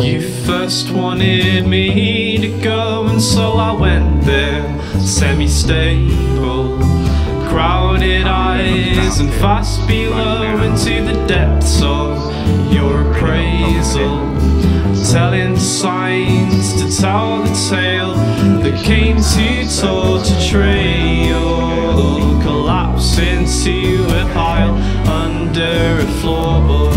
You first wanted me to go, and so I went there, semi stable. Crowded eyes and fast below into the depths of your appraisal. Telling signs to tell the tale that came to torture trail. Collapse into a pile under a floorboard,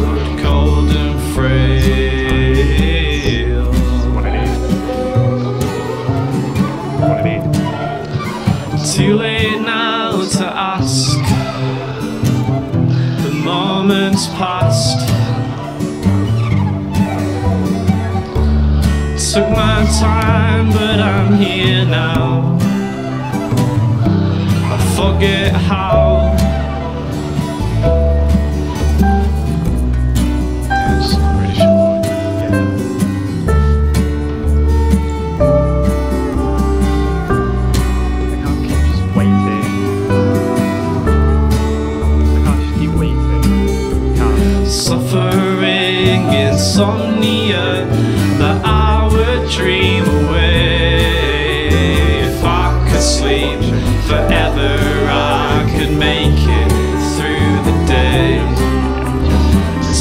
moment's past. Took my time, but I'm here now. I forget how. Insomnia that I would dream away. If I could sleep forever, I could make it through the day.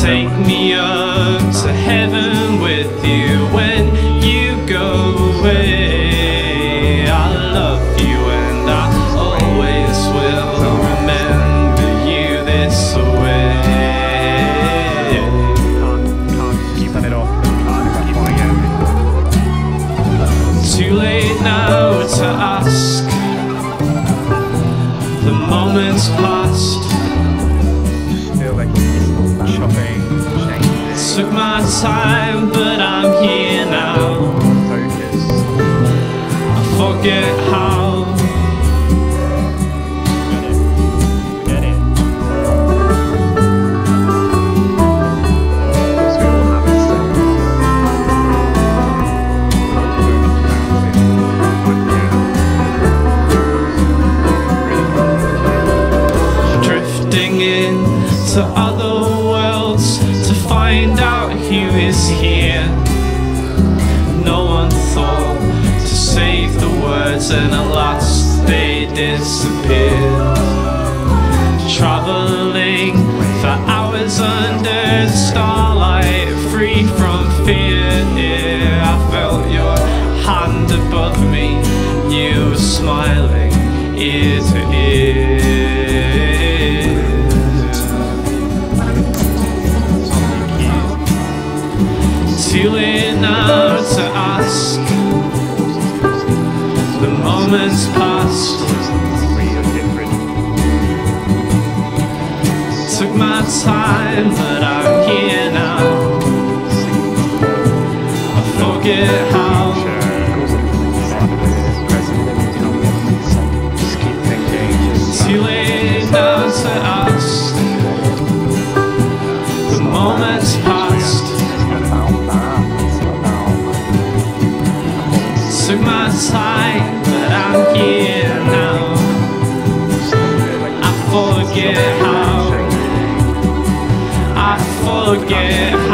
Take me up to heaven with you when you go away. I love you and I always will remember you this way. Moment's past. Feel like shopping, changes, Took my time, but I'm here now. focus. I forget how. Drifting into other worlds to find out who is here. No one thought to save the words, and at last they disappeared. Traveling for hours under starlight, free from fear. I felt your hand above me, you were Late now to ask. The moment's past. We are different. Took my time, but I'm here now. I forget how. Just keep thinking. Too late now to ask. The moment's forget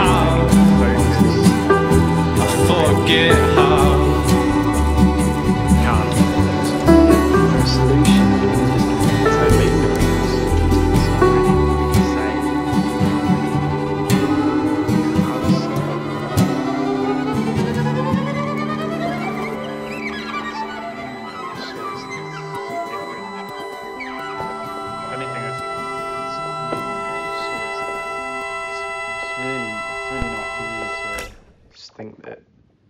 really, it's really not you to just think that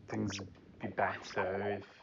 things would be better if